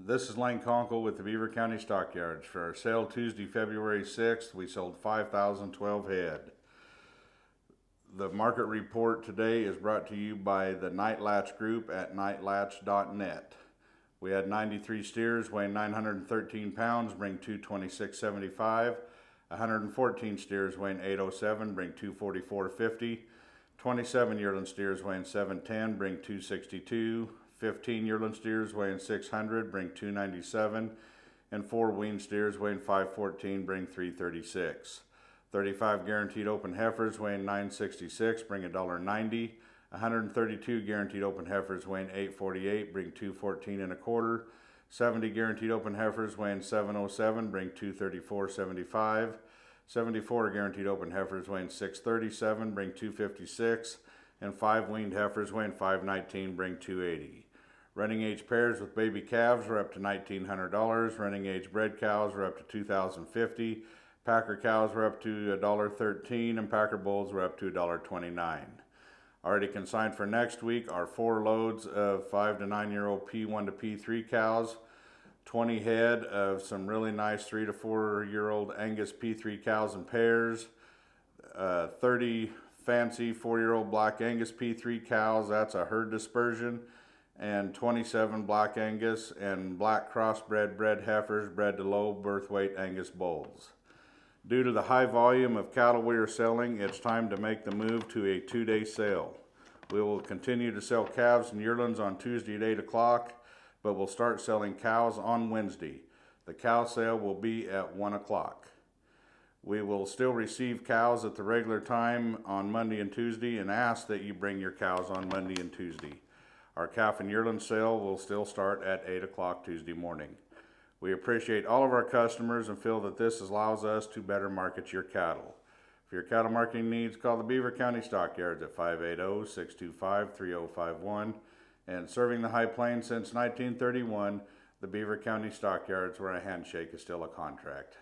This is Lane Conkle with the Beaver County Stockyards. For our sale Tuesday, February 6th, we sold 5,012 head. The market report today is brought to you by the Night Latch Group at nightlatch.net. We had 93 steers weighing 913 pounds, bring 226.75. 114 steers weighing 807, bring 244.50. 27 yearling steers weighing 710, bring 262. 15 yearling steers weighing 600, bring 297. And four weaned steers weighing 514, bring 336. 35 guaranteed open heifers weighing 966, bring $1.90. 132 guaranteed open heifers weighing 848, bring 214 and a quarter. 70 guaranteed open heifers weighing 707, bring 234.75. 74 guaranteed open heifers weighing 637, bring 256. And five weaned heifers weighing 519, bring 280. Running age pairs with baby calves are up to $1,900. Running age bred cows are up to 2,050. Packer cows were up to $1.13 and Packer bulls were up to $1.29. Already consigned for next week are four loads of five to nine year old P1 to P3 cows, 20 head of some really nice three to four year old Angus P3 cows and pairs, uh, 30 fancy four year old Black Angus P3 cows, that's a herd dispersion, and 27 Black Angus and Black crossbred bred heifers bred to low birth weight Angus bulls. Due to the high volume of cattle we are selling, it's time to make the move to a two-day sale. We will continue to sell calves and yearlings on Tuesday at 8 o'clock, but we'll start selling cows on Wednesday. The cow sale will be at 1 o'clock. We will still receive cows at the regular time on Monday and Tuesday and ask that you bring your cows on Monday and Tuesday. Our calf and yearling sale will still start at 8 o'clock Tuesday morning. We appreciate all of our customers and feel that this allows us to better market your cattle. For your cattle marketing needs, call the Beaver County Stockyards at 580-625-3051. And serving the High Plains since 1931, the Beaver County Stockyards where a handshake is still a contract.